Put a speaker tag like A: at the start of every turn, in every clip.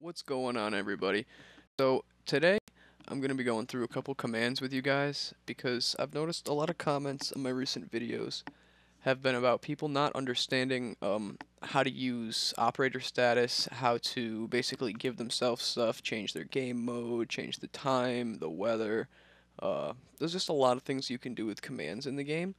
A: What's going on everybody? So today I'm going to be going through a couple commands with you guys because I've noticed a lot of comments on my recent videos have been about people not understanding um, how to use operator status, how to basically give themselves stuff, change their game mode, change the time, the weather. Uh, there's just a lot of things you can do with commands in the game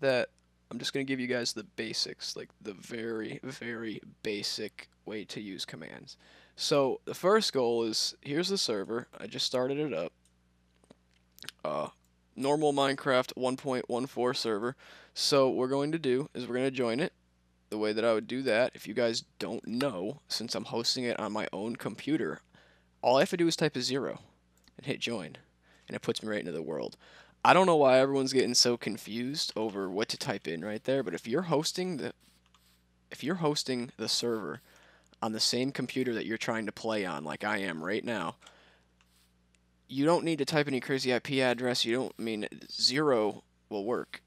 A: that I'm just going to give you guys the basics, like the very, very basic way to use commands. So the first goal is here's the server. I just started it up. Uh, normal Minecraft 1.14 server. So what we're going to do is we're going to join it. The way that I would do that, if you guys don't know, since I'm hosting it on my own computer, all I have to do is type a zero and hit join, and it puts me right into the world. I don't know why everyone's getting so confused over what to type in right there, but if you're hosting the if you're hosting the server on the same computer that you're trying to play on, like I am right now, you don't need to type any crazy IP address. You don't I mean zero will work.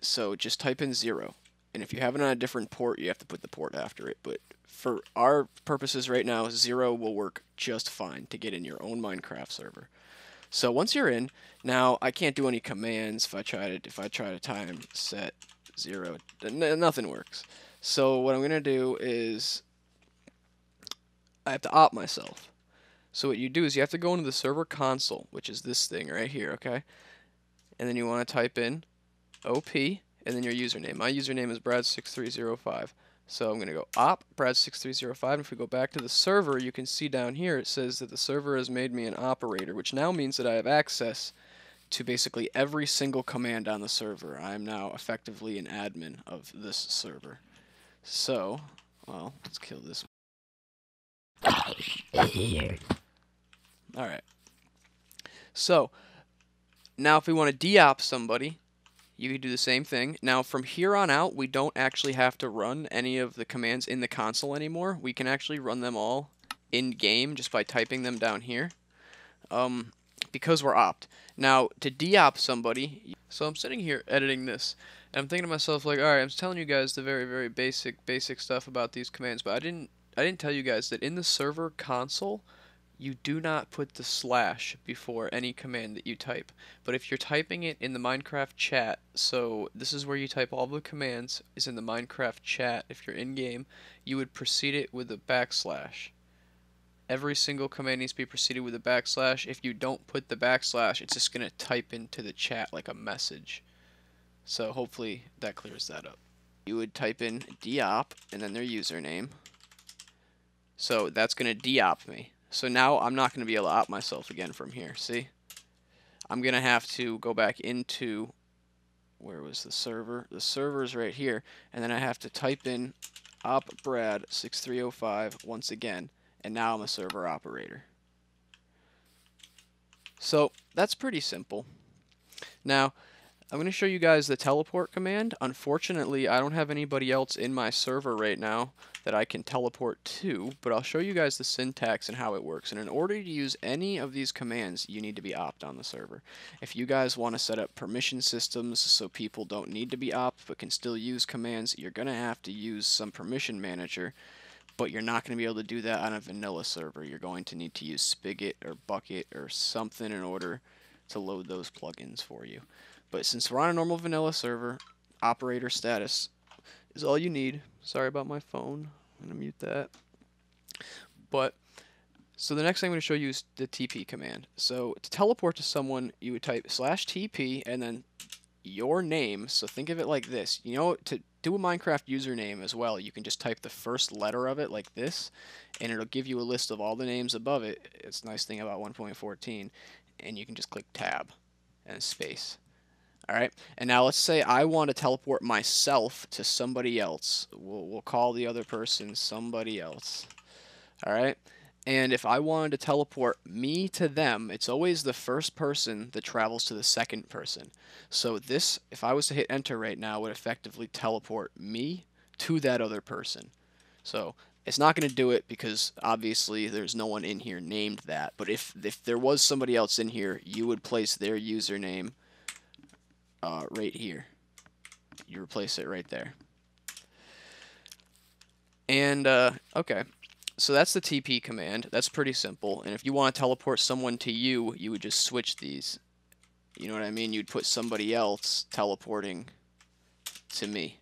A: So just type in zero. And if you have it on a different port, you have to put the port after it. But for our purposes right now, zero will work just fine to get in your own Minecraft server. So once you're in, now I can't do any commands if I try to if I try to time set zero, nothing works. So what I'm gonna do is I have to opt myself. So what you do is you have to go into the server console, which is this thing right here, okay? And then you want to type in OP and then your username. My username is Brad6305. So I'm going to go op Brad6305. And if we go back to the server, you can see down here it says that the server has made me an operator, which now means that I have access to basically every single command on the server. I am now effectively an admin of this server. So, well, let's kill this Alright. So, now if we want to de-op somebody, you can do the same thing. Now, from here on out, we don't actually have to run any of the commands in the console anymore. We can actually run them all in-game just by typing them down here. Um, because we're opped. Now, to de-op somebody, so I'm sitting here editing this, and I'm thinking to myself, like, alright, I'm telling you guys the very, very basic, basic stuff about these commands, but I didn't I didn't tell you guys that in the server console, you do not put the slash before any command that you type. But if you're typing it in the Minecraft chat, so this is where you type all the commands, is in the Minecraft chat if you're in-game, you would precede it with a backslash. Every single command needs to be preceded with a backslash. If you don't put the backslash, it's just going to type into the chat like a message. So hopefully that clears that up. You would type in deop and then their username. So that's going to de-op me. So now I'm not going to be able to op myself again from here. See? I'm going to have to go back into, where was the server? The server is right here. And then I have to type in op brad 6305 once again. And now I'm a server operator. So that's pretty simple. Now, I'm going to show you guys the teleport command. Unfortunately, I don't have anybody else in my server right now that I can teleport to, but I'll show you guys the syntax and how it works. And in order to use any of these commands, you need to be opped on the server. If you guys want to set up permission systems so people don't need to be opped but can still use commands, you're going to have to use some permission manager but you're not going to be able to do that on a vanilla server. You're going to need to use Spigot or Bukkit or something in order to load those plugins for you. But since we're on a normal vanilla server, operator status is all you need. Sorry about my phone. I'm going to mute that. But, so the next thing I'm going to show you is the TP command. So to teleport to someone, you would type slash TP and then your name. So think of it like this. You know, to do a Minecraft username as well, you can just type the first letter of it like this, and it'll give you a list of all the names above it. It's a nice thing about 1.14, and you can just click tab and space. All right. And now let's say I want to teleport myself to somebody else. We'll, we'll call the other person somebody else. All right. And if I wanted to teleport me to them, it's always the first person that travels to the second person. So this, if I was to hit enter right now, would effectively teleport me to that other person. So it's not going to do it because obviously there's no one in here named that. But if, if there was somebody else in here, you would place their username uh, right here. You replace it right there. And, uh, okay. so that's the TP command. That's pretty simple. And if you want to teleport someone to you, you would just switch these. You know what I mean? You'd put somebody else teleporting to me.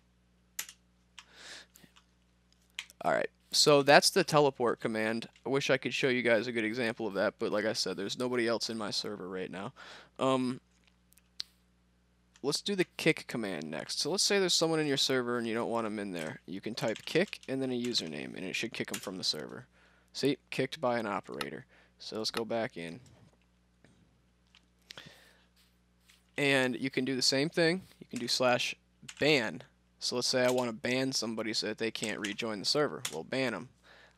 A: Alright, so that's the teleport command. I wish I could show you guys a good example of that, but like I said, there's nobody else in my server right now. Um, let's do the kick command next. So let's say there's someone in your server and you don't want them in there. You can type kick and then a username, and it should kick them from the server. See, kicked by an operator. So let's go back in. And you can do the same thing. You can do slash ban. So let's say I want to ban somebody so that they can't rejoin the server. Well, ban them.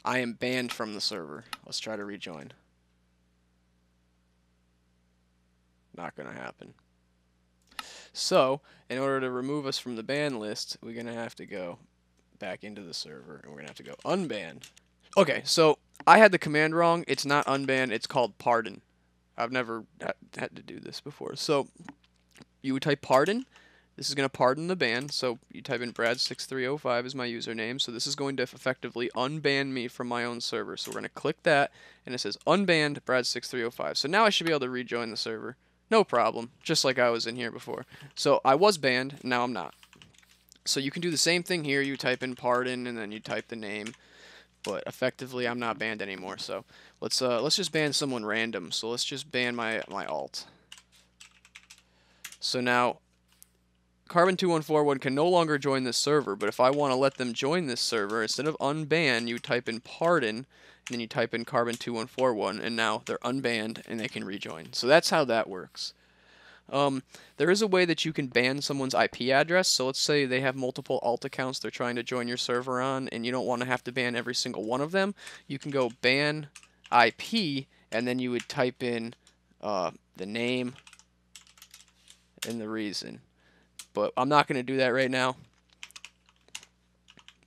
A: I am banned from the server. Let's try to rejoin. Not going to happen. So, in order to remove us from the ban list, we're going to have to go back into the server, and we're going to have to go unban. Okay, so I had the command wrong. It's not unban, it's called pardon. I've never had to do this before. So, you would type pardon. This is going to pardon the ban. So, you type in Brad6305 as my username. So, this is going to effectively unban me from my own server. So, we're going to click that, and it says unbanned Brad6305. So, now I should be able to rejoin the server. No problem, just like I was in here before. So I was banned, now I'm not. So you can do the same thing here. You type in pardon and then you type the name. But effectively, I'm not banned anymore. So let's uh, let's just ban someone random. So let's just ban my my alt. So now, Carbon2141 can no longer join this server. But if I want to let them join this server, instead of unban, you type in pardon and then you type in carbon2141, and now they're unbanned and they can rejoin. So that's how that works. Um, there is a way that you can ban someone's IP address. So let's say they have multiple alt accounts they're trying to join your server on, and you don't want to have to ban every single one of them. You can go ban IP, and then you would type in uh, the name and the reason. But I'm not going to do that right now.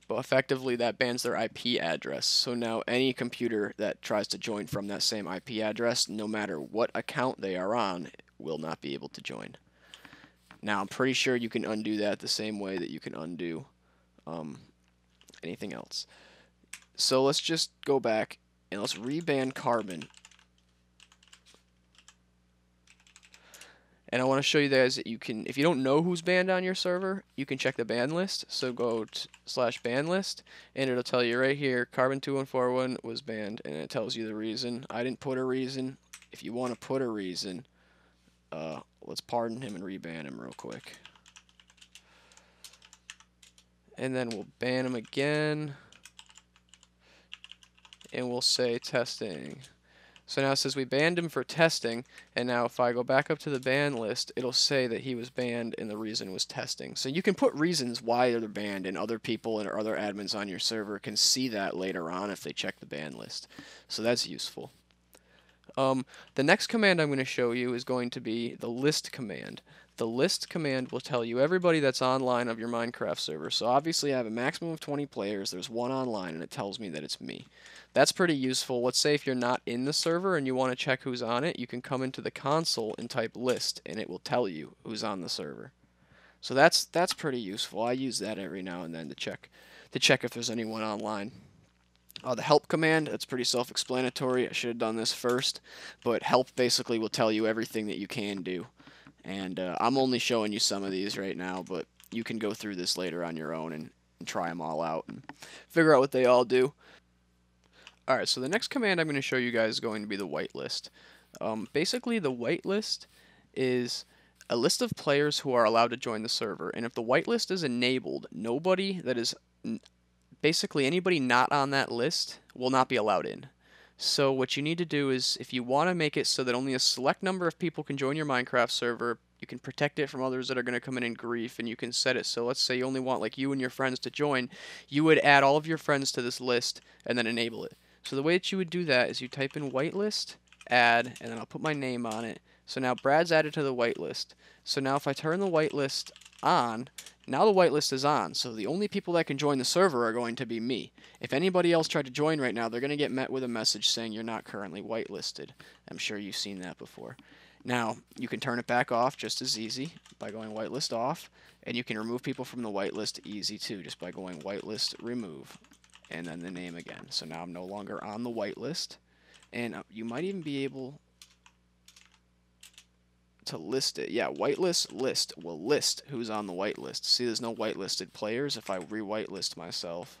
A: But effectively, that bans their IP address. So now any computer that tries to join from that same IP address, no matter what account they are on, will not be able to join. Now, I'm pretty sure you can undo that the same way that you can undo um, anything else. So let's just go back and let's reban Carbon And I want to show you guys that you can, if you don't know who's banned on your server, you can check the ban list. So go slash ban list, and it'll tell you right here, Carbon2141 was banned, and it tells you the reason. I didn't put a reason. If you want to put a reason, uh, let's pardon him and reban him real quick. And then we'll ban him again. And we'll say testing. So now it says we banned him for testing, and now if I go back up to the ban list, it'll say that he was banned and the reason was testing. So you can put reasons why they're banned, and other people and other admins on your server can see that later on if they check the ban list. So that's useful. Um, the next command I'm going to show you is going to be the list command. The list command will tell you everybody that's online of your Minecraft server. So obviously I have a maximum of 20 players, there's one online, and it tells me that it's me. That's pretty useful. Let's say if you're not in the server and you want to check who's on it, you can come into the console and type list and it will tell you who's on the server. So that's that's pretty useful. I use that every now and then to check to check if there's anyone online. Uh, the help command, that's pretty self-explanatory. I should have done this first, but help basically will tell you everything that you can do. And uh, I'm only showing you some of these right now, but you can go through this later on your own and, and try them all out and figure out what they all do. Alright, so the next command I'm going to show you guys is going to be the whitelist. Um, basically, the whitelist is a list of players who are allowed to join the server. And if the whitelist is enabled, nobody that is basically anybody not on that list will not be allowed in. So what you need to do is if you want to make it so that only a select number of people can join your Minecraft server, you can protect it from others that are going to come in and grief and you can set it so let's say you only want like you and your friends to join, you would add all of your friends to this list and then enable it. So the way that you would do that is you type in whitelist, add, and then I'll put my name on it. So now Brad's added to the whitelist. So now if I turn the whitelist on, now the whitelist is on. So the only people that can join the server are going to be me. If anybody else tried to join right now, they're going to get met with a message saying you're not currently whitelisted. I'm sure you've seen that before. Now, you can turn it back off just as easy by going whitelist off, and you can remove people from the whitelist easy too, just by going whitelist remove and then the name again. So now I'm no longer on the whitelist, and uh, you might even be able to list it. Yeah, whitelist list will list who's on the whitelist. See, there's no whitelisted players. If I re-whitelist myself,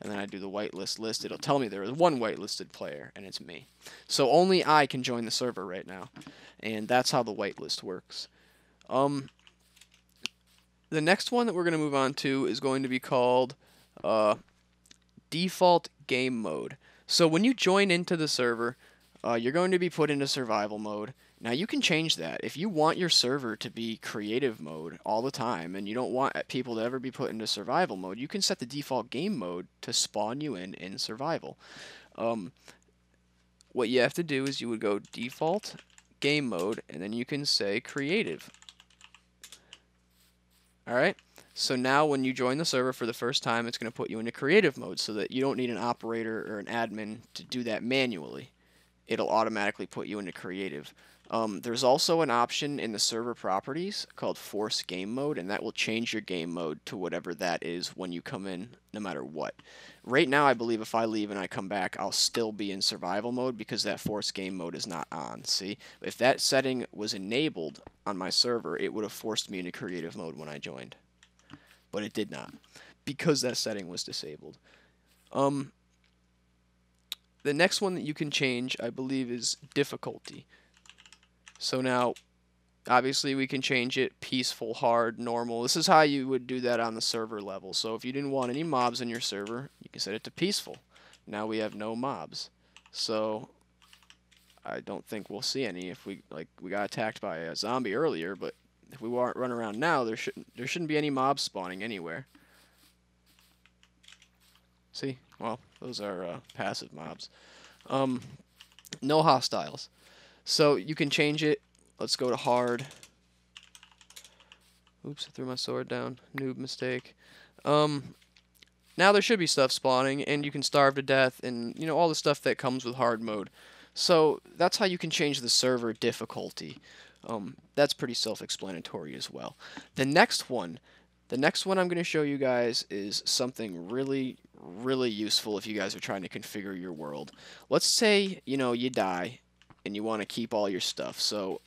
A: and then I do the whitelist list, it'll tell me there is one whitelisted player, and it's me. So only I can join the server right now, and that's how the whitelist works. Um, the next one that we're going to move on to is going to be called uh, default game mode. So when you join into the server, uh, you're going to be put into survival mode. Now you can change that. If you want your server to be creative mode all the time and you don't want people to ever be put into survival mode, you can set the default game mode to spawn you in in survival. Um, what you have to do is you would go default game mode and then you can say creative. Alright, so now when you join the server for the first time, it's going to put you into creative mode so that you don't need an operator or an admin to do that manually. It'll automatically put you into creative. Um, there's also an option in the server properties called Force Game Mode, and that will change your game mode to whatever that is when you come in, no matter what. Right now, I believe if I leave and I come back, I'll still be in survival mode because that Force Game Mode is not on, see? If that setting was enabled on my server, it would have forced me into creative mode when I joined. But it did not, because that setting was disabled. Um, the next one that you can change, I believe, is difficulty. So now, obviously, we can change it peaceful, hard, normal. This is how you would do that on the server level. So if you didn't want any mobs in your server, you can set it to peaceful. Now we have no mobs. So I don't think we'll see any if we like we got attacked by a zombie earlier, but if we weren't run around now, there shouldn't there shouldn't be any mobs spawning anywhere. See? Well, those are uh, passive mobs. Um, no hostiles. So you can change it. Let's go to hard. Oops, I threw my sword down. Noob mistake. Um, now there should be stuff spawning, and you can starve to death, and, you know, all the stuff that comes with hard mode. So that's how you can change the server difficulty. Um, that's pretty self-explanatory as well. The next one, the next one I'm going to show you guys is something really, really useful if you guys are trying to configure your world. Let's say, you know, you die and you want to keep all your stuff. So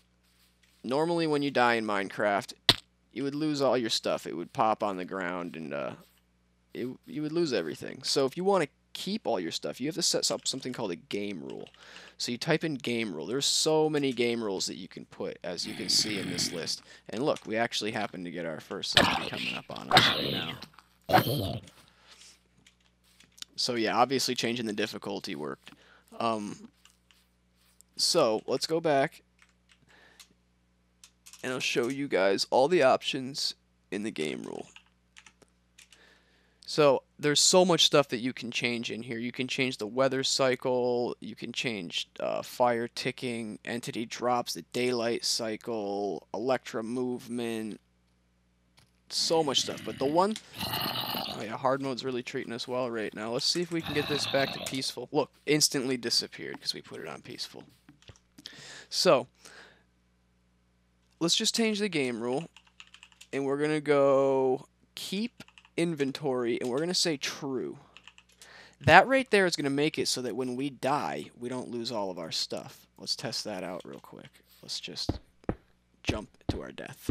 A: normally when you die in Minecraft, you would lose all your stuff. It would pop on the ground and uh, it, you would lose everything. So if you want to keep all your stuff, you have to set up something called a game rule. So you type in game rule. There's so many game rules that you can put, as you can see in this list. And look, we actually happen to get our first zombie coming up on us right now. So yeah, obviously changing the difficulty worked. Um, so let's go back and I'll show you guys all the options in the game rule. So there's so much stuff that you can change in here. You can change the weather cycle, you can change uh, fire ticking, entity drops, the daylight cycle, Elytra movement, so much stuff. But the one, oh yeah, hard mode's really treating us well right now. Let's see if we can get this back to peaceful. Look, instantly disappeared because we put it on peaceful. So, let's just change the game rule. And we're going to go keep inventory, and we're going to say true. That right there is going to make it so that when we die, we don't lose all of our stuff. Let's test that out real quick. Let's just jump to our death.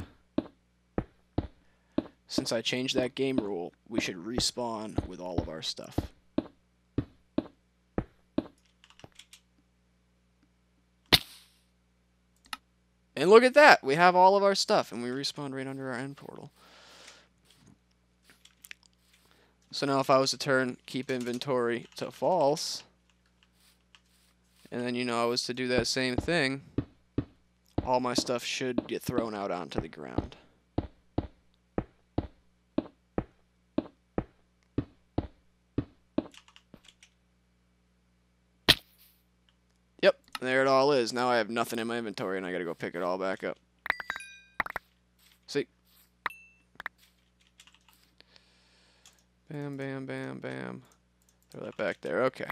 A: Since I changed that game rule, we should respawn with all of our stuff. And look at that. We have all of our stuff, and we respawn right under our end portal. So now if I was to turn keep inventory to false, and then, you know, I was to do that same thing, all my stuff should get thrown out onto the ground. There it all is. Now I have nothing in my inventory and I gotta go pick it all back up. See? Bam, bam, bam, bam. Throw that back there. Okay.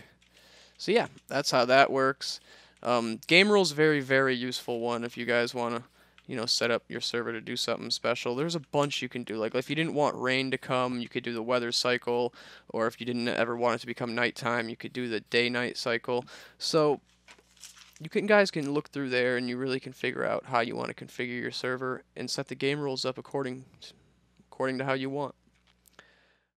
A: So yeah, that's how that works. Um, game rule's very, very useful one if you guys want to, you know, set up your server to do something special. There's a bunch you can do. Like if you didn't want rain to come, you could do the weather cycle, or if you didn't ever want it to become nighttime, you could do the day-night cycle. So you can guys can look through there and you really can figure out how you want to configure your server and set the game rules up according according to how you want.